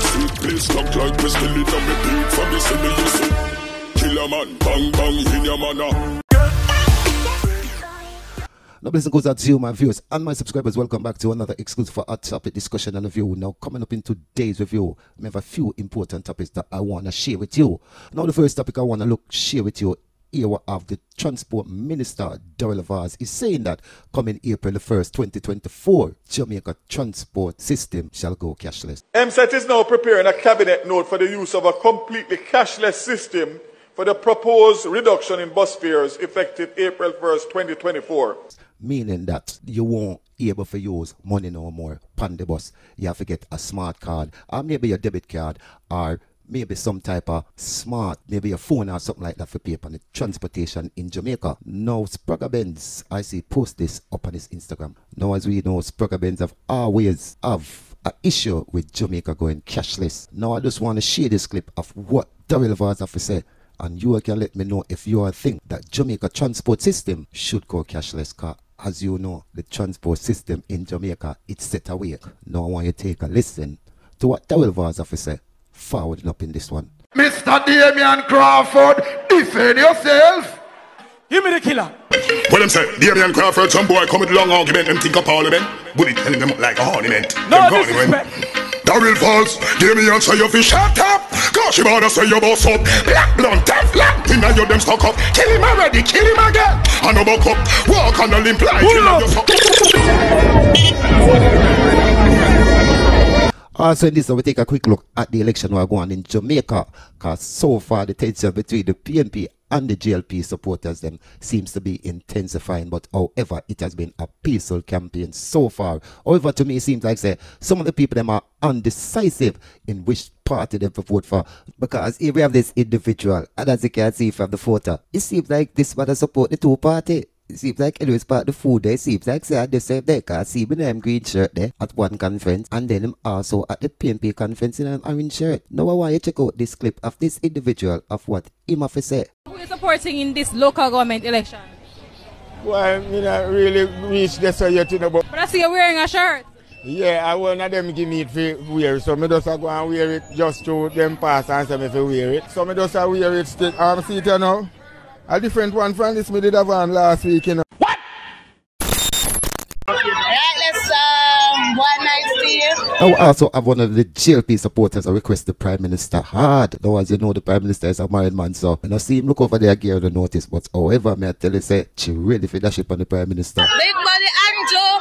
see Please look like me still in me beat From see me you see Killer man, bang bang in your manner now, blessing goes out to you, my viewers and my subscribers. Welcome back to another exclusive for Hot Topic discussion and review. Now, coming up in today's review, we have a few important topics that I want to share with you. Now, the first topic I want to look share with you here of the Transport Minister, Daryl Vaz, is saying that coming April the 1st, 2024, Jamaica transport system shall go cashless. MSET is now preparing a cabinet note for the use of a completely cashless system for the proposed reduction in bus fares effective April 1st, 2024 meaning that you won't able to use money no more on the bus. You have to get a smart card or maybe a debit card or maybe some type of smart, maybe a phone or something like that for pay upon the transportation in Jamaica. Now, Spragga Benz, I see post this up on his Instagram. Now, as we know, Spragga Benz have always have an issue with Jamaica going cashless. Now, I just want to share this clip of what Daryl Vaz have to say and you can let me know if you think that Jamaica transport system should go cashless car as you know, the transport system in Jamaica, it's set away. Now I want you to take a listen to what Daryl Vaz officer forwarding up in this one. Mr. Damion Crawford, defend yourself. Give me the killer. Well, them say, Damion Crawford, some boy come with long argument and think of parliament. Bully telling them like a ornament. No disrespect. Daryl Vaz, Damian say you fi shut up. Gosh, you better say you boss up. Black blunt, tough black. Inna you them stuck up. Kill him already, kill him again. And no buck up. Walk on the limp like kill him Uh, also, in this, we take a quick look at the election we're going in Jamaica. Because so far, the tension between the PNP and the JLP supporters them seems to be intensifying. But however, it has been a peaceful campaign so far. However, to me, it seems like say some of the people them are undecisive in which party they vote for. Because if we have this individual, and as you can see from the photo, it seems like this one support the two party. It seems like anyways part the food there seems like say at the same day cause see me them green shirt there at one conference and then him also at the PNP conference in an orange shirt. Now I want you to check out this clip of this individual of what him have to say supporting in this local government election? Well, me not really reach this yet, you know, but... But I see you're wearing a shirt. Yeah, I one of them give me it for wear, so me just go and wear it just to them pass and say me for wear it. So me just wear it stick arm um, seat, you know. A different one from this me did have one last week, you know. What? Reckless, um, one night stand. I will also have one of the JLP supporters I request the Prime Minister hard. Now, as you know, the Prime Minister is a married man, so and I see him look over there again the notice. But however, may I tell you, say, she ready for dash on the Prime Minister. Big body Anjo!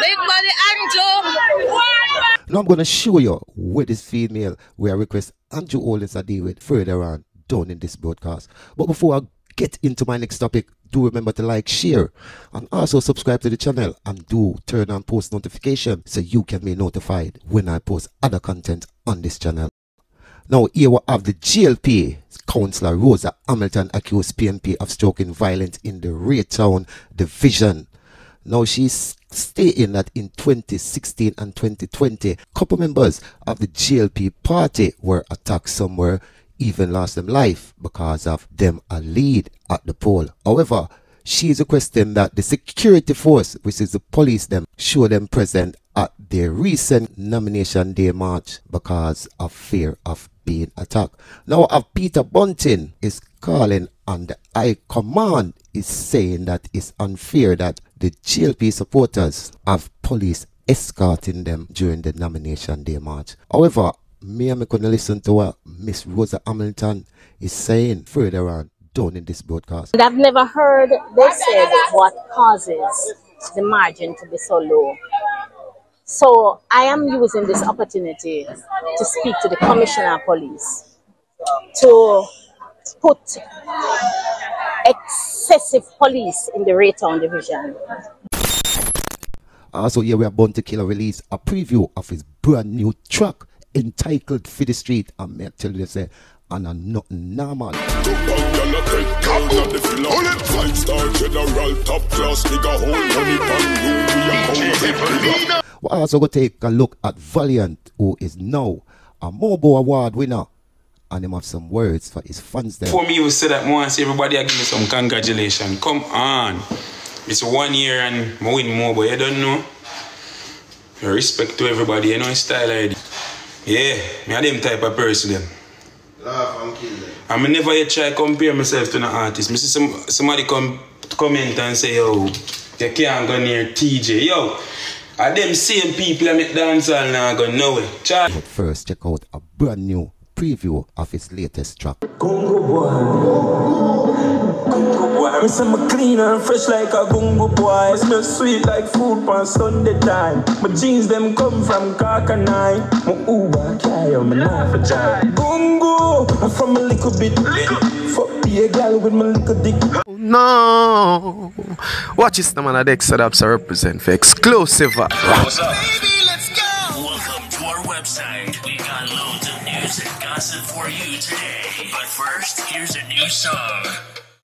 Big body Anjo! Now I'm going to show you where this female, where I request Andrew Holness to deal with further on down in this broadcast. But before I get into my next topic, do remember to like, share, and also subscribe to the channel and do turn on post notification so you can be notified when I post other content on this channel. Now here we have the JLP Councillor Rosa Hamilton accused PNP of stroking violence in the Raytown division. Now she's stating that in 2016 and 2020, couple members of the JLP party were attacked somewhere even lost them life because of them a lead at the poll. However, she is requesting that the security force, which is the police them, show them present at their recent nomination day march because of fear of being attacked. Now, of Peter Bunting is calling and the High Command is saying that it's unfair that the JLP supporters have police escorting them during the nomination day march. However, me and me gonna listen to what Miss Rosa Hamilton is saying further on down in this broadcast. And I've never heard they said what causes the margin to be so low. So I am using this opportunity to speak to the Commissioner of Police to put excessive police in the Raytown division. Ah, also, here we are Bounty Killer release a preview of his brand new track entitled for the street. And me tell you, say, and I'm not normal. We also go take a look at Valiant, who is now a MOBO Award winner. And him have some words for his fans there. For me, you say that once, say everybody give me some congratulations. Come on. It's one year and I win more, but you don't know. Respect to everybody, you know style already. Yeah, me a them type of person them. Laugh and kill them. I me never yet try compare myself to an artist. Me see some somebody come comment and say, yo, you can't go near TJ. Yo, are them same people that make dancehall now go nowhere. Try. But first, check out a brand new preview of his latest track. Gungo boy. Gungo boy. Me say me clean and fresh like a gungo boy. Me smell sweet like food on Sunday time. My jeans them come from Kakanai. My Uber carry me not for jive. Gungo. I'm from a little bit. Fuck be a girl with my little dick. No. Watch this, the man at Dexta Daps represent for exclusive. What's up? Website. We got loads of news and gossip for you today. But first, here's a new song.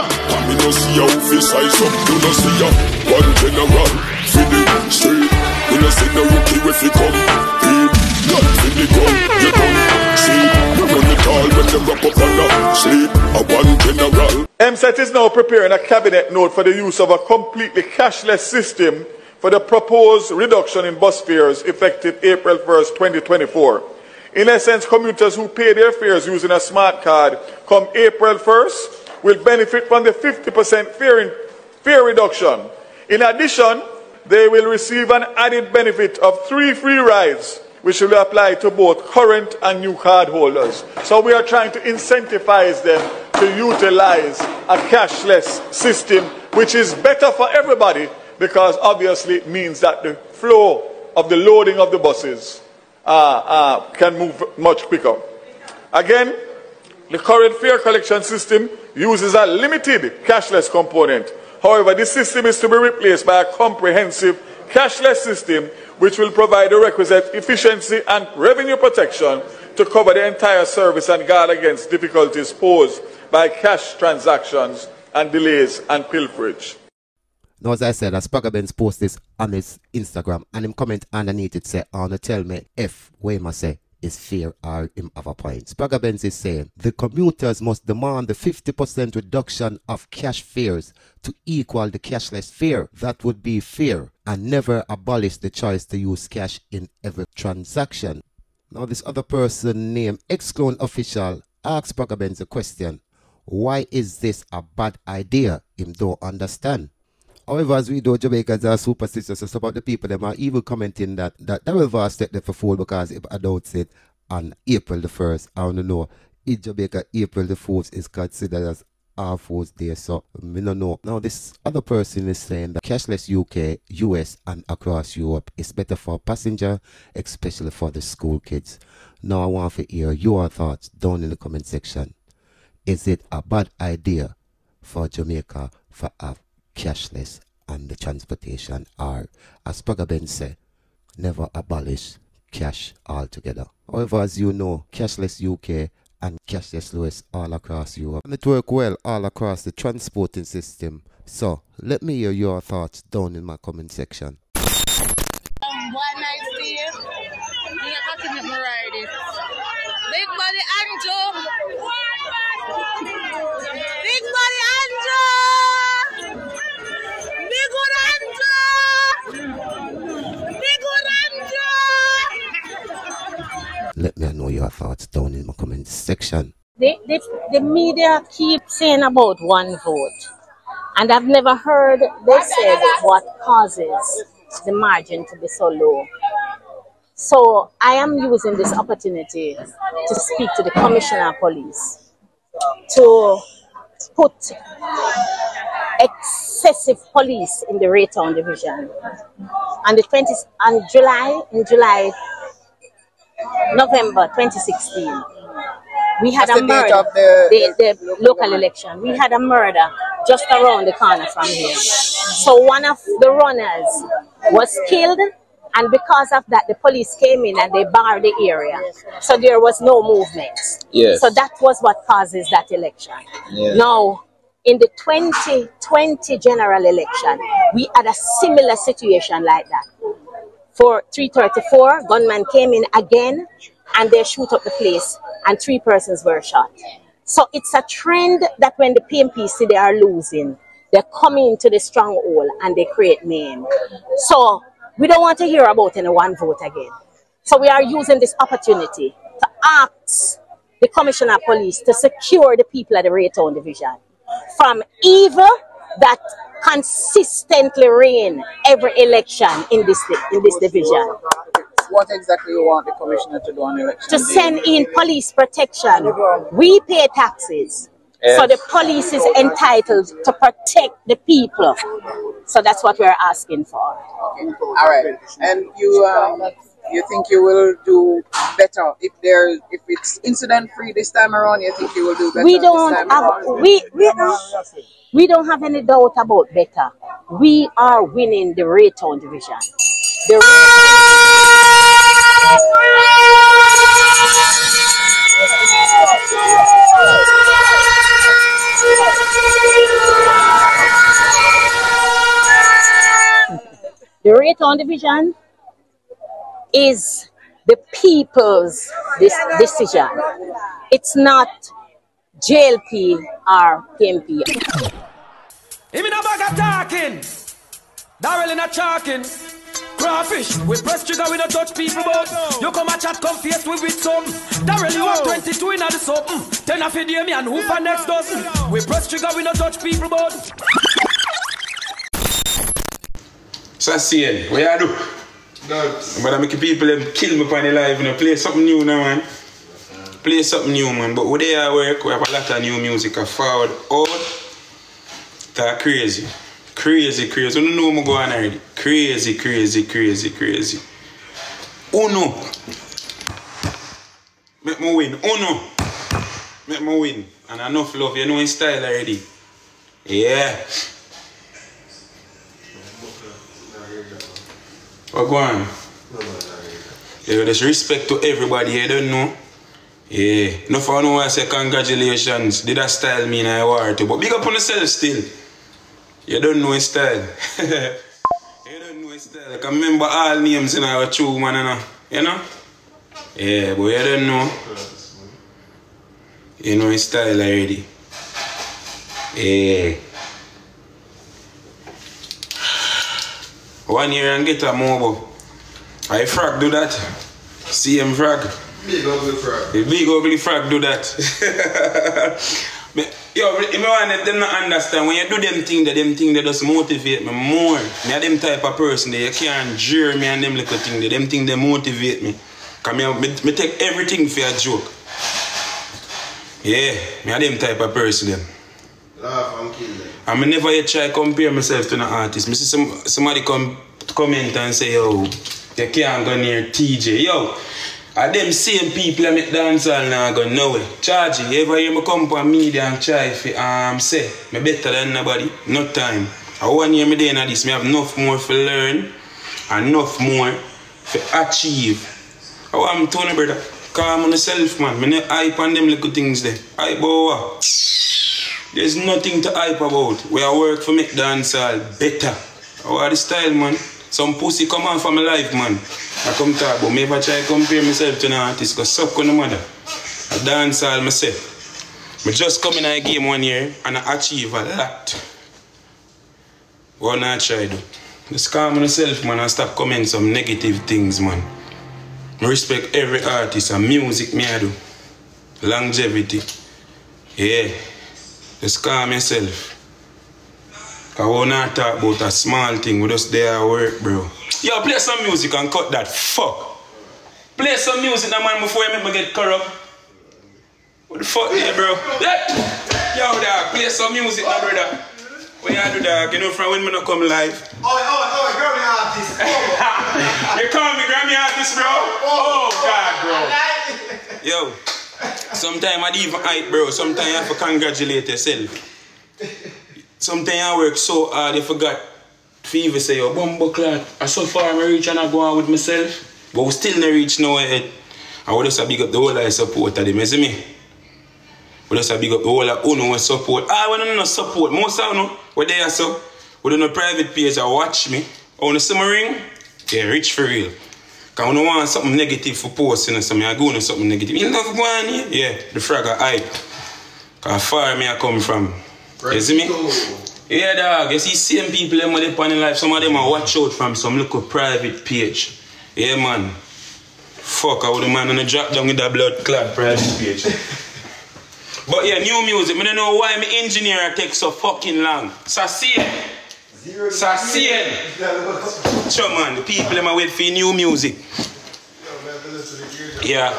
And me no see how fi size up, you no see ya One general, fi the street You no see no rookie if he come in None fi the gun, you done See, you run it all when you wrap up on the sleep A one general. MSET is now preparing a cabinet note for the use of a completely cashless system for the proposed reduction in bus fares effective April 1st, 2024. In essence, commuters who pay their fares using a smart card come April 1st will benefit from the 50% fare, fare reduction. In addition, they will receive an added benefit of three free rides, which will apply to both current and new card holders. So we are trying to incentivize them to utilize a cashless system, which is better for everybody because obviously it means that the flow of the loading of the buses uh, uh, can move much quicker. Again, the current fare collection system uses a limited cashless component. However, this system is to be replaced by a comprehensive cashless system which will provide the requisite efficiency and revenue protection to cover the entire service and guard against difficulties posed by cash transactions and delays and pilferage. Now, as I said, as Spragga Benz post this on his Instagram and him comment underneath it say, oh, I wanna tell me if Wayma say is fair or him have a point. Spragga Benz is saying the commuters must demand the 50% reduction of cash fares to equal the cashless fare. That would be fair and never abolish the choice to use cash in every transaction. Now, this other person named Exclone Official asks Spragga Benz a question. Why is this a bad idea? Him don't understand. However, as we know, Jamaicans are superstitious. So some of the people them are even commenting that Daryl Vaz take them for fool because if adults it on April the first, I want to know in Jamaica April the fourth is considered as our Fools Day. So me no know. Now this other person is saying that cashless UK, US and across Europe is better for passenger, especially for the school kids. Now I want to hear your thoughts down in the comment section. Is it a bad idea for Jamaica for a cashless and the transportation are, as Spragga Benz said, never abolish cash altogether. However, as you know, cashless UK and cashless US all across Europe. And it work well all across the transporting system. So let me hear your thoughts down in my comment section. Um, one night stand. Me up my ride it. Big body Andrew. Let me know your thoughts down in my comment section. The, the, the media keep saying about one vote, and I've never heard they said what causes the margin to be so low. So I am using this opportunity to speak to the Commissioner of Police to put excessive police in the Raytown division. On the 20, on July, in July, November 2016, we had That's a the murder, of the- the, the local election. We had a murder just around the corner from here. So one of the runners was killed, and because of that, the police came in and they barred the area. So there was no movement. Yes. So that was what causes that election. Yeah. Now, in the 2020 general election, we had a similar situation like that. For 334, gunman came in again and they shoot up the place and three persons were shot. So it's a trend that when the PNP see they are losing, they're coming into the stronghold and they create name. So We don't want to hear about any one vote again. So we are using this opportunity to ask the Commissioner of Police to secure the people at the Raytown Division from evil that consistently reign every election in this in this division. What exactly you want the commissioner to do on election To send in police protection. We pay taxes. So the police is entitled to protect the people. So that's what we're asking for. All right, and you um, you think you will do better if there if it's incident free this time around? You think you will do better? we don't have we we, we don't have any doubt about better. We are winning the Raytown division. The The Raytown division is the people's this decision. It's not JLP or PNP. Him in a bag of talking. Daryl in a talking. Crawfish, we press trigger, we don't touch people, but you come a chat, come face we with some. Daryl, you have 22 in the soap. Mm. Ten of you me and who for next dozen. We press trigger, we don't touch people, but So saying, what you Dubs. But I make people them kill me on the live, you know, play something new now, man. Play something new, man. But where they are work, we have a lot of new music. A forward out. That crazy. Crazy, crazy. You know I'm going already. Crazy, crazy, crazy, crazy. Uno. Make me win. Uno. Make me win. And enough love. You know in style already. Yeah. What go on? Yeah, just respect to everybody here, don't know. Yeah. No for no I say congratulations. Did that style mean I war to but big up on yourself still. You don't know his style. you don't know his style. I can remember all names in our true man and you know? Yeah, but you don't know. You know his style already. Yeah. One year and get a mobile. I frag do that. See him frag. Big ugly frog. The big ugly frog do that. Yo, me want let them not understand when you do them thing that them thing that just motivate me more. Me a them type of person that you can't jeer me and them little thing that them thing they motivate me. Cause me, me, me take everything for a joke. Yeah, me a them type of person them. Laugh and kill them. I me never yet try compare myself to an artist. Me see some, somebody come comment and say, yo, you can't go near TJ. Yo, are them same people that make dancehall now I go nowhere. Charge you ever hear me come on media and try fi um say me better than nobody? No time. I want hear me in this. Me have enough more to learn, enough more to achieve. I want to Tony brother. Calm on yourself, man. Me not hype on them little things there. Hype over. There's nothing to hype about. We are work for make dancehall better. How the style, man? Some pussy come on for my life, man. I come talk, but me I try compare myself to an artist, cause suck on the mother. I dance dancehall myself. Me just come in a game one year and I achieve a lot. What I try to do? Just calm myself, man, and stop commenting some negative things, man. I respect every artist and music me I do. Longevity. Yeah. Just calm yourself. Cause we not talk about a small thing, we just there at work, bro. Yo, play some music and cut that. Fuck. Play some music now, man, before you make me get corrupt. What the fuck, yeah, bro? Yeah. Yo, dog, play some music now, brother. What you do, dog? You know, from when me not come live. Oi, oi, oi, Grammy artist. you call me Grammy artist, bro? Oh, oh God, bro. Yo, sometimes I even hype, bro. Sometimes you have to congratulate yourself. Sometimes I work so hard, you forgot to even say, yo, bumbo clock, I so far I reach and I go on with myself. But we still not reach nowhere. I would just big up the whole of support of them, you see me? We just big up the whole of Uno support. I want to know support. Most of you, what they are so, we do no private page, I watch me. Oh, want to see ring, yeah, rich for real. Cause when I want something negative for posting or something, I go on something negative. You love going here? Yeah, the frag are hype. Cause far me I come from. You see me? Yeah, dog. You see, same people them with on in life. Some of them are watch out from some little private page. Yeah, man. Fuck, I would the man on the drop down with that blood clot private page. but yeah, new music. I don't know why my engineer takes so fucking long. Sa siyen. Sure man, the people them are wait for new music. Yeah.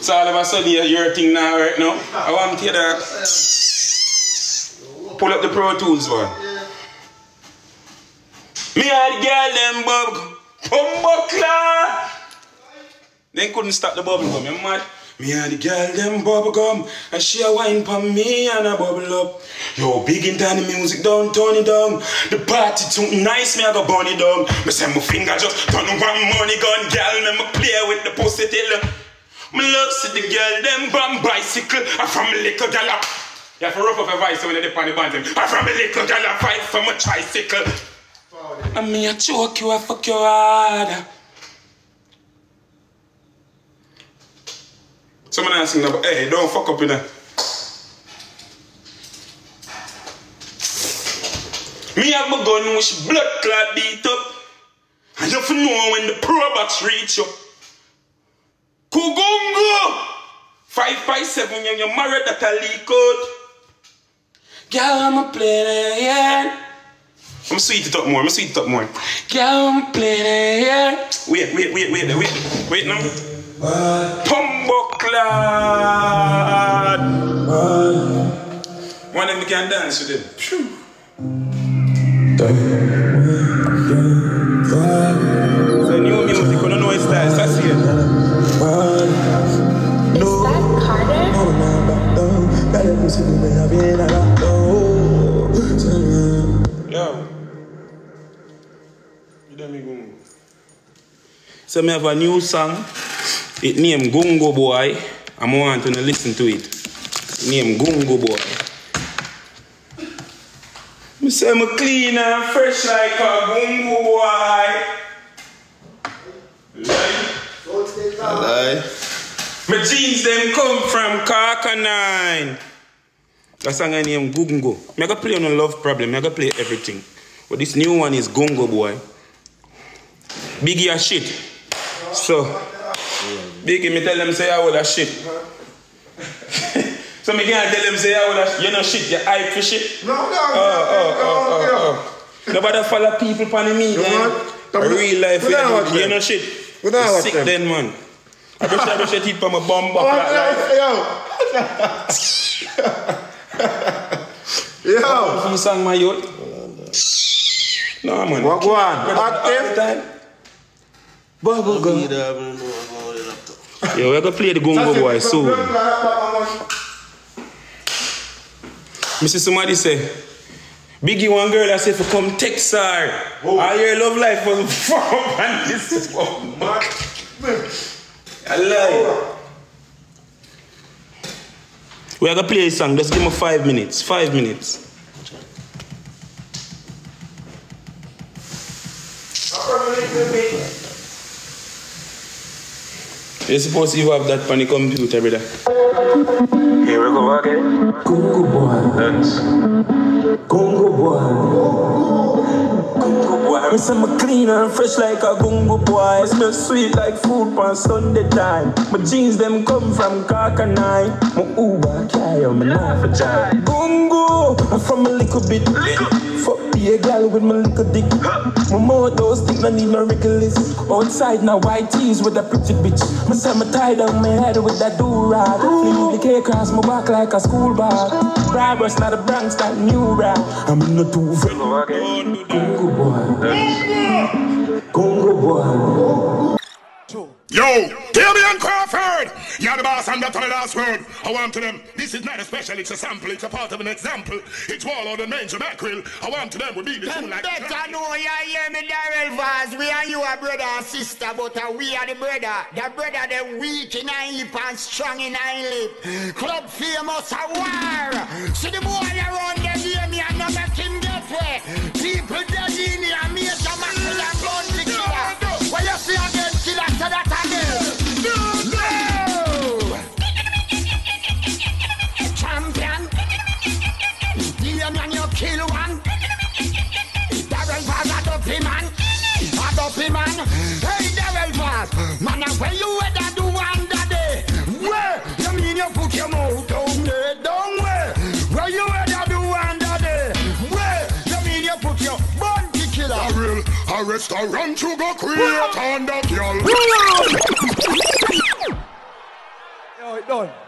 So all of a sudden your, your thing now right now. I want to hear that. Pull up the Pro Tools one. Me had girl them bub. Pumbuckler. They couldn't stop the bubble gum. You mad? Me and the girl them bubble gum And she a wine for me and a bubble up. Yo, big in time the music down, turn it down. The party too nice, me I go burn it down. Me say my finger just turn one money gun. Girl, me me play with the pussy till uh, Me love see the girl them bum bicycle. And from a little girl up uh, You have to rough up a voice when they dip on the band them. And from a little girl I fight from a tricycle. And me a choke you, I fuck your hard Someone asking about, hey, don't fuck up in there. Me have my gun which blood clot beat up. And you know when the pro box reach you. Kugungo! 557, you you married that a leak out. Girl, I'm a player, yeah. I'm sweet it up more, I'm sweet it up more. Girl, I'm playing, yeah. Wait, wait, wait, wait, wait, wait now. Pumbuckler. One of them can dance with them. Phew. So new music, you don't know his style, so I see it. Yo. You done me gungo. So me have a new song. It name Gungo Boy. I'm want to listen to it. Name Gungo Boy. Me say me clean and fresh like a Gungo Boy. Lie. Lie. My jeans them come from Kakanine. That song I name Gungo. I go play on a love problem. I go play everything. But this new one is Gungo Boy. Biggie a shit. So, Beke mi tel dem se ya ou la shit. so mi gen a tel dem se ya ou la shit. You know shit, you hype for shit. No, no, oh, no, oh, no, oh, no. Oh, oh. Nobody follow people pan me, man. Real life, you know, you know shit. You sick then, man. I brush, I brush your teeth from a bomb up like that. Yo! Yo! From song, my youth. No, man. What go on? Active? Bubblegum. Yo, we're gonna play the Gungo Boy soon. Me see somebody say, Biggie one girl I said for come text her. All your love life was from and this is from I lie. We're gonna play a song, just give me five minutes. Five minutes. You're supposed to have that on the computer, brother. Here we go again. Congo boy. Dance. Congo boy. Congo boy. Me say me clean and fresh like a gungo boy. Smell sweet like food on Sunday time. My jeans them come from Kakanai. My Uber carry me not for time. Gungo. I'm from a little bit. Fuck be a girl with my little dick. My motor stick, no need no wriggles. Outside now white tees with a pretty bitch. Me say me tie down my head with that do-rag. Fling the cake across my back like a school bag. Barbers not the Bronx, that new rap. I'm in the two Congo boy. Congo boy. Yo, Damion Crawford! You're the boss and that's the last word. I want to them, this is not a special, it's a sample, it's a part of an example. It's Warlord and Major Mackerel. I want to them, we be the two like Better know you hear me, Daryl Vaz. We and you are brother and sister, but uh, we are the brother. The brother, the weak in a hip and strong in a lip. Club famous a war. See the boy around them hear me and no make him get wet. People dead in here, Major Mackerel and Bounty Killer. What you see again, killer, say that again. Man, where you ever do under there? Where? You mean you put your mouth down there? Down where? Where you ever do under there? Where? You mean you put your bounty killer? A real a restaurant you go create on the girl. Yo, it done.